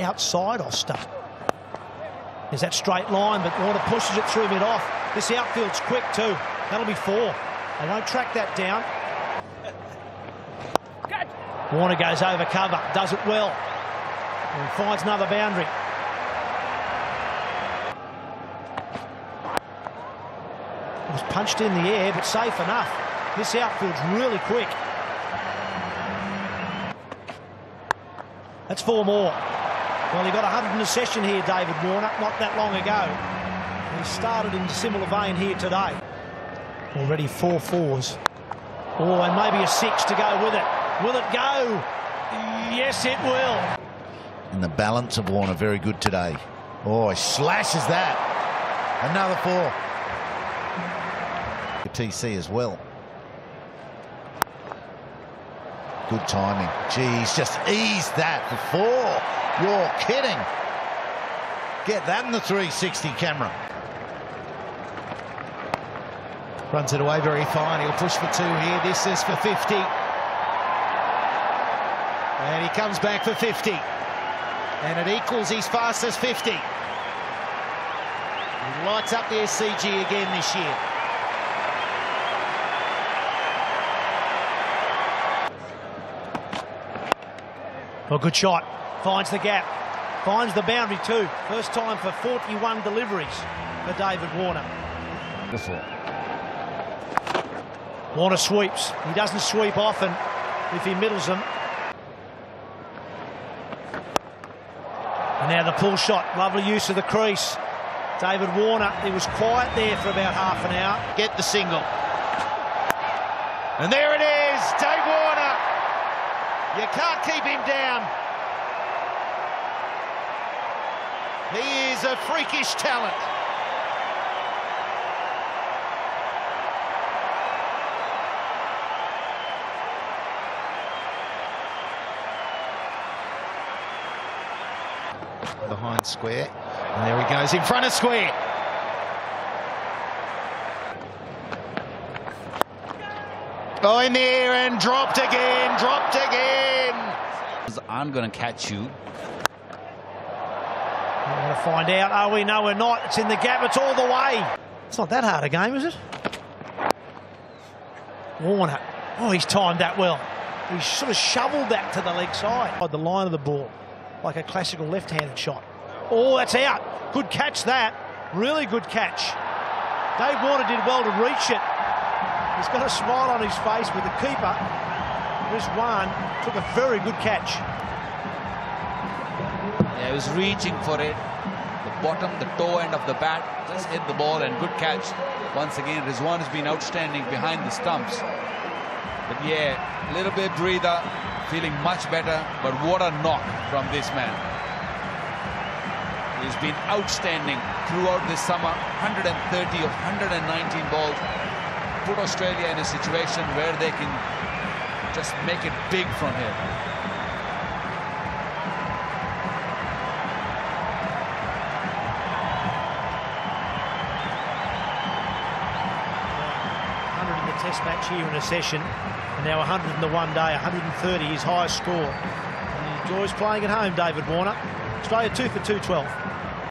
outside Oster. There's that straight line, but Warner pushes it through mid-off. This outfield's quick too. That'll be four. They don't track that down. Warner goes over cover, does it well, and finds another boundary. It was punched in the air, but safe enough. This outfield's really quick. That's four more. Well, he got 100 in a session here, David Warner, not that long ago. He started in similar vein here today. Already four fours. Oh, and maybe a six to go with it. Will it go? Yes, it will. And the balance of Warner very good today. Oh, he slashes that. Another four. The TC as well. Good timing. Geez, just ease that before. You're kidding. Get that in the 360 camera. Runs it away very fine. He'll push for two here. This is for 50. And he comes back for 50. And it equals his fastest 50. He lights up the SCG again this year. Well, good shot. Finds the gap. Finds the boundary too. First time for 41 deliveries for David Warner. Beautiful. Warner sweeps. He doesn't sweep often if he middles them. And now the pull shot. Lovely use of the crease. David Warner, he was quiet there for about half an hour. Get the single. And there it is, Dave Warner. You can't keep him down. He is a freakish talent. Behind square. And there he goes in front of square. Oh, in there and dropped again, dropped again. I'm going to catch you. We're going to find out. are we No, we're not. It's in the gap. It's all the way. It's not that hard a game, is it? Warner. Oh, he's timed that well. He sort of shoveled that to the leg side. By the line of the ball, like a classical left-handed shot. Oh, that's out. Good catch that. Really good catch. Dave Warner did well to reach it. He's got a smile on his face with the keeper. Rizwan took a very good catch. Yeah, he was reaching for it. The bottom, the toe end of the bat, just hit the ball and good catch. Once again, Rizwan has been outstanding behind the stumps. But yeah, a little bit breather, feeling much better. But what a knock from this man. He's been outstanding throughout this summer. 130 of 119 balls. Put Australia in a situation where they can just make it big from here. in the test match here in a session and now 100 in the one day 130 his highest score. And he enjoys playing at home David Warner. Australia 2 for 212